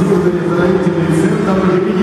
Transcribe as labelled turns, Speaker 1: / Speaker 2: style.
Speaker 1: звездами знаменитыми рецептами